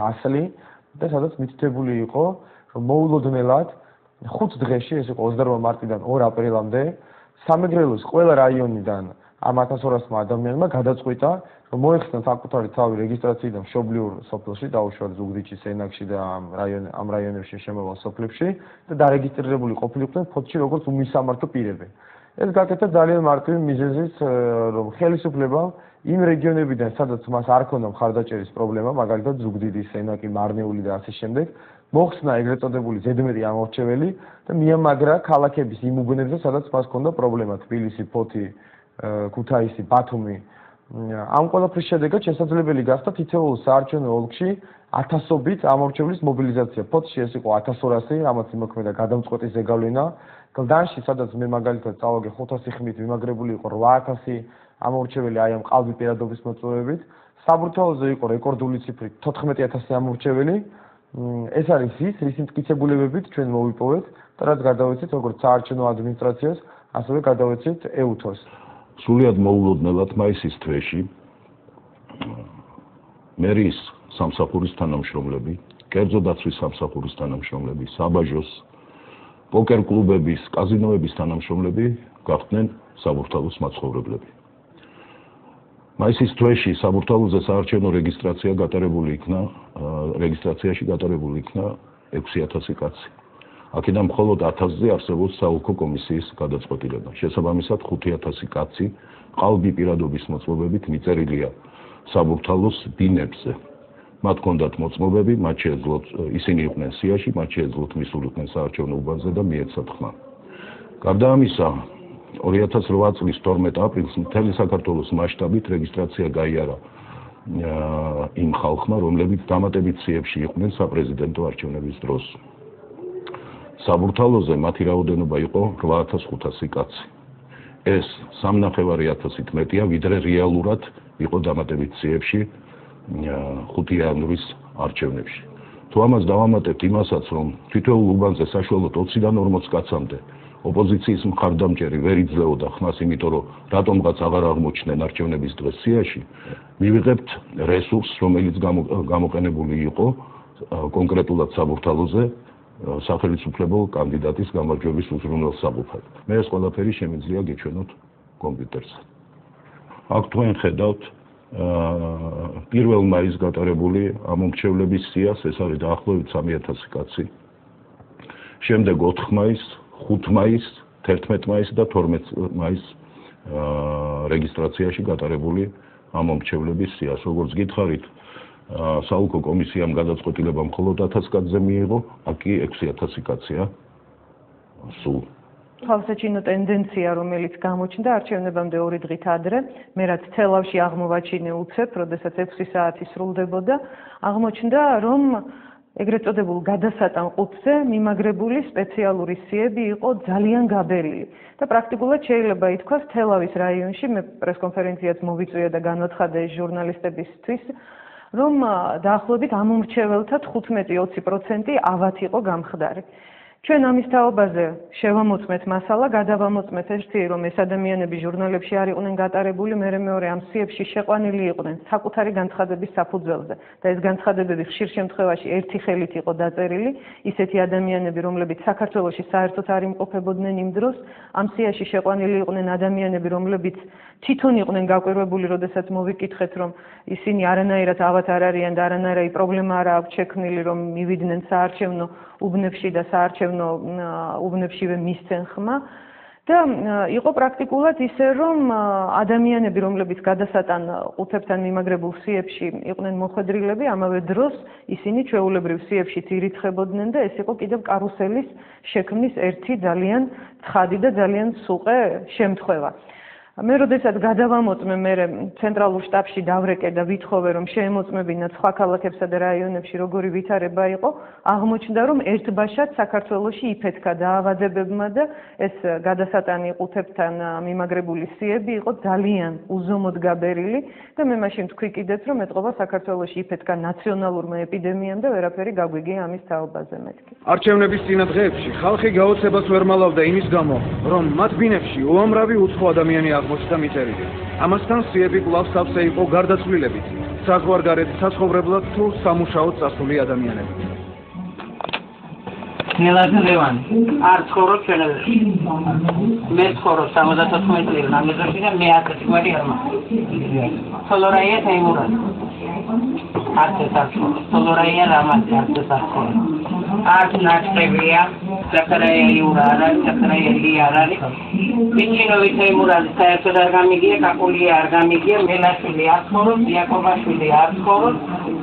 დასლი და სადაც მითითებული იყო რომ მოულოდნელად 5 დღეში ეს იყო 28 მარტიდან 2 აპრილამდე სამეგრელოს ყველა რაიონიდან ამ 1200 ადამიანმა გადაწყვიტა რომ მოეხსნა საკუთარი თავი რეგისტრაციიდან მშობლიურ სოფელში დაუშვათ ზუგდიდში, სენაკში და ამ რაიონ ამ რაიონებში შემოვალ სოფლებში და დარეგისტრირებული ყოფილიყვნენ ფოთში როგორც უმისამართო პირები. ეს გაკეთა ძალიან მარტივი მიზეზით რომ ხელისუფლება იმ რეგიონებიდან სადაც მას არ ქონდა მხარდაჭერის პრობლემა, მაგალითად ზუგდიდი, სენაკი, მარნეული და ასე შემდეგ, მოხსნა ეგრეთ წოდებული ზედმეტი ამორჩეველი და მიამაგრა ქალაქების იმ უბნებზე, სადაც მას ქონდა პრობლემა, თბილისი, ფოთი, ქუთაისი, ბათუმი, ამ ყველაფრის შედეგად შესაძლებელი გახდა თითოეულ საარჩევნო ოლქში ათასობით ამორჩევლის მობილიზაცია. ფოთში ეს იყო 1200, ამაც იმოქმედა გადამწყვეტი ზეგავლენა. გლდანში, სადაც მე მაგალითად წავაგე 500 ხმით მიმაგრებული იყო 8000 ამორჩეველი აი ამ ყალბი პირადობის მოწვევებით. საბურთალოზე იყო რეკორდული ციფრი 14000 ამორჩეველი. ეს არის ის, რის მტკიცებულებებით ჩვენ მოვიპოვეთ და რაც გადავეცით როგორც საარჩევნო ადმინისტრაციას, ასევე გადავეცით ეუთოს. სულიად მოულოდნელად მაისის თვეში მერის სამსახურის თანამშრომლები, კერძო დაცვის სამსახურის თანამშრომლები, საბაჟოს, პოკერ კლუბების, კაზინოების თანამშრომლები გახდნენ საბურთალოს მაცხოვრებლები. მაისის თვეში საბურთალოზე საარჩევნო რეგისტრაცია გატარებული იქნა, რეგისტრაციაში გატარებული იქნა 6000 კაცი. აქედან მხოლოდ 1000-ზე არსებობს საოლქო კომისიის გადაწყვეტილება. შესაბამისად 5000 კაცი ყალბი პირადობის მოწმობებით მიწერილია საბურთალოს ბინებზე. მათ კონდათ მოწმობები, მათ შეეძლოთ ისინი იყვნენ სიაში, მათ შეეძლოთ მისულიყვნენ საარჩევნო უბანზე და მიეცათ ხმა. გარდა ამისა, 2008 წლის 12 აპრილს მთელი საქართველოს მასშტაბით რეგისტრაცია გაიარა იმ ხალხმა, რომლებიც დამატებით სიებში იყვნენ საპრეზიდენტო არჩევნების დროს. საბურთალოზე მათი რაოდენობა იყო 8500 კაცი. ეს 3.500-ით მეტია, ვიდრე რეალურად იყო დამატებით ციებში 5 იანვრის არჩევნებში. თუ ამას დავამატებთ იმასაც, რომ თითოეულ უბანზე საშუალოდ 20-დან 40 კაცამდე ოპოზიციის მხარდამჭერი ვერ იძლეოდა ხმას, იმიტომ რომ რატომღაც აღარ აღმოჩნდნენ არჩევნების დღეს სიაში, მივიღებთ რესურსს, რომელიც გამოყენებული იყო კონკრეტულად საბურთალოზე სახელმწიფო კანდიდატის გამარჯვების უზრუნველს საფუძვლად. მე ეს ყველაფერი შემიძლია გეჩვენოთ კომპიუტერზე. აქ თქვენ ხედავთ აა 1 მაისს გატარებული ამომრჩევლების სიას, ეს არის დაახლოებით 3000 კაცი. შემდეგ 4 მაისს, 5 მაისს, 11 მაისს და 12 მაისს აა რეგისტრაციაში გატარებული ამომრჩევლების სიას, როგორც გითხარით, საულკო კომისიამ გადაწყვეტილება მხოლოდ 1000 კაცზე მიიღო, აკი 6000 კაცია. სულ. თავსაჩინო ტენდენცია, რომელიც გამოჩნდა არჩევნებამდე 2 დღით ადრე, მე რაც თელავში აღმოვაჩინე უცებ, როდესაც 6 საათი სრულდებოდა, აღმოჩნდა, რომ ეგრეთ წოდებულ გადასატან ყუთზე მიმაგრებული სპეციალური სიები იყო ძალიან გაბერილი და პრაქტიკულად შეიძლება ითქვას თელავის რაიონში მე პრესკონფერენციაც მოვიწვია და განაცხადა ეს ჟურნალისტებისთვის რომ დაახლოებით ამომრჩეველთა 15-20% ავათ იყო გამხდარი. ჩვენ ამის თაობაზე შევამოწმეთ მასალა, გადავამოწმეთ ერთი რომ ეს ადამიანები ჟურნალებში არ იყვნენ გატარებული, მერე მეორე ამ სიებში შეყვანილი იყვნენ საკუთარი განცხადების საფუძველზე. და ეს განცხადებები ხშირ შემთხვევაში ერთი ხელით იყო დაწერილი, ისეთი ადამიანები, რომლებიც საქართველოსში საერთოდ არ იმყოფებოდნენ იმ დროს, ამ სიაში შეყვანილი იყვნენ ადამიანები, რომლებიც თვითონ იყვნენ გაკვირვებული, როდესაც მოვიკითხეთ, რომ ისინი არანაირად ავად არ არიან და არანაირი პრობლემა არ აქვს შექმნილი, რომ მივიდნენ საარჩევნო უბნებში და საარჩევნო საინტერესო უბნებშივე მისცენხმა და იყო პრაქტიკულად ისე რომ ადამიანები რომლებიც გადასატან ყუთებთან მიმაგრებულ სიებში იყვნენ მოხვედრილები ამავე დროს ისინი ჩვეულებრივ სიებშიც ირიცხებოდნენ და ეს იყო კიდევ კარუსელის შექმნის ერთი ძალიან ცხადი და ძალიან სუყე შემთხვევა. მე როდესაც გადავამოწმე მე ცენტრალურ შტაბში დავრეკე და ვითხოვე რომ შეემოწმებინა სხვა ქალაქებსა და რაიონებში როგორი ვითარება იყო, აღმოჩნდა რომ ერთბაშად საქართველოში იფეთქა დაავადებებმა და ეს გადასატანი ყუთებთან მიმაგრებული სიები იყო ძალიან უზომოდ გაბერილი და მე მაშინ თქვი კიდეც რომ ეტყობა საქართველოში იფეთქა ნაციონალურმა ეპიდემიამ და ვერაფერი გაგვიგია ამის თაობაზე მეთქი. არჩევნების წინა დღეებში ხალხი გაოცებას ვერ მალავდა იმის გამო, რომ მათ ბინებში უამრავი უცხო ადამიანი აღმოჩნდა მიწერილი. ამასთან სიები კვლავ სავსე იყო გარდაცვლილებით. საზღვარგარეთ საცხოვრებლად თუ სამუშაოდ წასული ადამიანები. ნელაძე ლევანი არ ცხოვრობ ჩვენებაში მე ცხოვრობ 74 წელი ნამეზოში და მე 10 წელი არ მაქვს სოლორაია თეიმურაძე arte sarko soloraia ramat arte sarko art natrevia sakaraya iurara sakaraya liarari pichino vitay murad saerto dar gamigie kakuli ar gamigie melashvili askoro diakobashvili askoro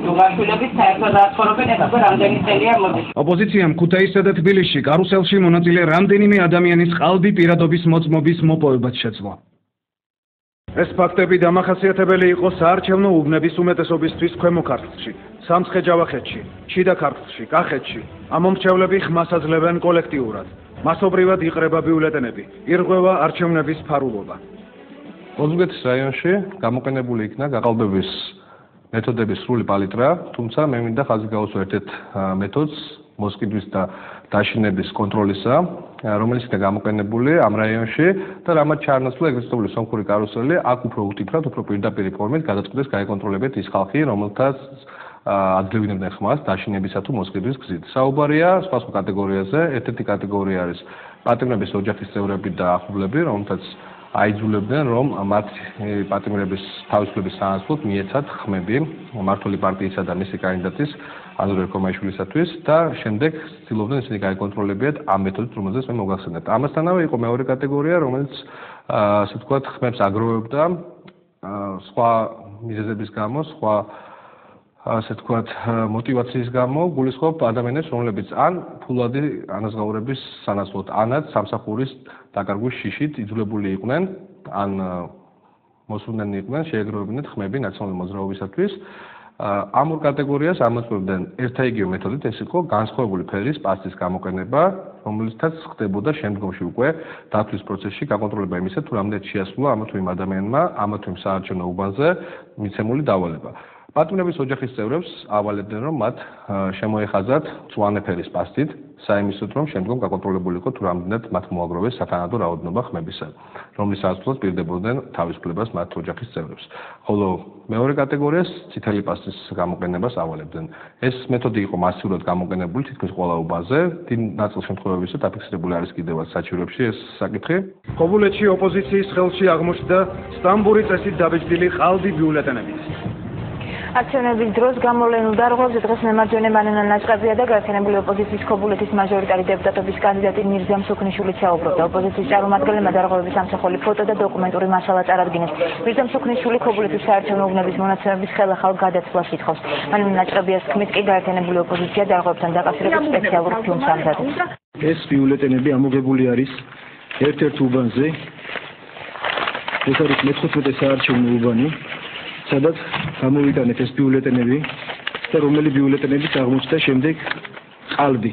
დუგაშვილები საერთოდ აცხოვრობენ ეხლა რამდენი წელია მოდის? ოპოზიციამ ქუთაისსა და თბილისში კარუსელში მონაწილე რამდენიმე ადამიანის ყალბი პირადობის მოწმობის მოპოვებაც შეძლო ეს ფაქტები დამახასიათებელი იყო საარჩევნო უბნების უმეტესობისთვის ქვემო ქართლში, სამცხე-ჯავახეთში, შიდა ქართლში, კახეთში. ამ მომრჩევლები ხმას აძლევენ კოლექტიურად. მასობრივად იყრება ბიულეტენები, ირღვევა არჩევნების ფარულობა. ოზურგეთის რაიონში გამოყენებული იქნა გაყალბების მეთოდების სრული პალიტრა, თუმცა მე მინდა ხაზი გავუსვა ერთ-ერთ მეთოდს, მოსყიდვის და დაშინების კონტროლისა, რომელიც იქნა გამოყენებული ამ რაიონში და რამაც ჩაანაცვლა ეგრეთ წოდებული სომხური კარუსელი, აქ უფრო უტიფრად, უფრო პირდაპირ ფორმით გადაწყვეტეს გაეკონტროლებით ის ხალხი, რომელთაც აძლევინებდნენ ხმას დაშინებისა თუ მოსყიდვის გზით. საუბარია სხვა სხვა კატეგორიაზე, ერთ-ერთი კატეგორია არის პატრონების ოჯახის წევრები და ახლობლები, რომელთაც აიძულებდნენ რომ მათ პატიმრების თავისუფლების სანაცვლოდ მიეცათ ხმები მართული პარტიისა და მისი კანდიდატის აზრე ქომაიშვილისათვის და შემდეგ ცდილობდნენ ისინი გაეკონტროლებიათ ამ მეთოდით, რომელზეც მე მოგახსენეთ. ამასთანავე იყო მეორე კატეგორია, რომელიც ასე ვთქვათ, ხმებს აგროვებდა სხვა მიზეზების გამო, სხვა ასე ვთქვათ, мотиваციის გამო გულისხმობ ადამიანებს, რომლებიც ან ფულადი ანაზღაურების სანაცვლოდ, ანაც სამსახურის დაკარგვის შიშით იძულებული იყვნენ, ან მოსულნენი იყვნენ შეეგროვებინათ ხმები ნაციონალური მოძრაობისათვის. ამ ორ კატეგორიას ამოწმებდნენ ერთაიგივე მეთოდით ეს იყო განსხვავებული ფერის პასტის გამოყენება რომელიცაც ხდებოდა შემდგომში უკვე დათვლის პროცესში გაკონტროლება იმისა თუ რამდენად შეასრულა ამა თუ იმ ადამიანმა ამა თუ იმ საარჩევნო უბანზე მიცემული დავალება. პატრონების ოჯახის წევრებს ავალებდნენ რომ მათ შემოეხაზათ წვანე ფერის პასტით საიმისოდ რომ შემდგომ გაკონტროლებულიყო თუ რამდენად მათ მოაგროვეს სათანადო რაოდენობა ხმებისა რომლის ასწლად პირდებოდნენ თავისუფლებას მათ ოჯახის წევრებს. ხოლო მეორე კატეგორიას წითელი პასტის გამოყენებას ავალებდნენ. ეს მეთოდი იყო მასიურად გამოყენებული თითქმის ყველა უბანზე დიდ ნაწილ შემთხვევებში დაფიქსირებული არის კიდევაც საჩივრებში ეს საკითხი. ქობულეთში ოპოზიციის ხელში აღმოჩნდა სტამბური წესით დაბეჭდილი ყალბი ბიულეტენებით აქციონების დროს გამოვლენილ დარღვევზე დღეს მემარჯვენე მანანა ნაჭყებია და გაერთიანებული ოპოზიციის ქობულეთის მაჟორიტარი დეპუტატობის კანდიდატი მირზა მსუქნიშვილი საუბრობდა. ოპოზიციის წარმომადგენლებმა დარღვევების სამსახური ფოტო და დოკუმენტური მასალა წარადგინეს. მირზა მსუქნიშვილი ქობულეთის საერთო უბნების მონაცემების ხელახალ გადაცვლას ითხოვს. მანანა ნაჭყებიას თქმით კი გაერთიანებული ოპოზიცია დარღვევებთან დაკავშირებით სპეციალურ ფილმს ამზადებს. ეს ბიულეტენები ამოგებული არის ერთ-ერთ უბანზე. ეს არის მე-15 საარჩევნო უბანი. სადაც გამოვიტანეთ ეს ბიულეტენები და რომელი ბიულეტენებიც აღმოჩნდა შემდეგ ყალბი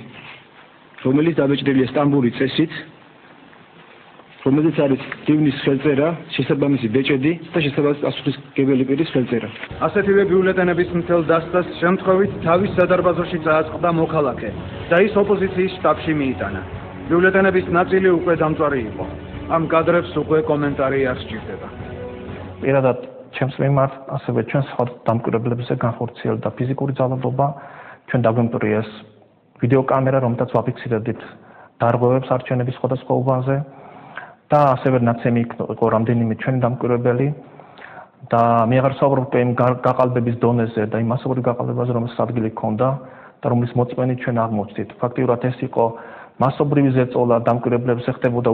რომელიც დაბეჭდილია სტამბული წესით რომელიც არის დივნის ხელწერა, შესაბამისი ბეჭედი და შესაბამისი პასუხისგებელი პირის ხელწერა. ასეთივე ბიულეტენების მთელ დასწრას შემთხვევით თავის სადარბაზოში წააწყდა მოქალაქე და ის ოპოზიციის შტაბში მიიტანა. ბიულეტენების ნაწილი უკვე დამწვარი იყო. ამ კადრებს უკვე კომენტარი არ სჭირდება. პირადად ჩემს მიმართ, ასევე ჩვენ სხვა დამკვირვებლებზე განხორციელდა ფიზიკური ძალადობა, ჩვენ დაგვიმტრიეს ვიდეოკამერა, რომელთაც ვაფიქსირებდით დარღვევებს არჩევნების სხვადასხვა უბანზე და ასევე ნაცემი იყო რამდენიმე ჩვენი დამკვირვებელი და მე აღარ საუბრობ იმ გაყალბების დონეზე და იმ მასობრივ გაყალბებაზე, რომელსაც ადგილი ჰქონდა და რომლის მოწმენი ჩვენ აღმოჩნდით. ფაქტიურად ეს იყო მასობრივი ზეწოლა დამკვირვებლებს ეხდებოდა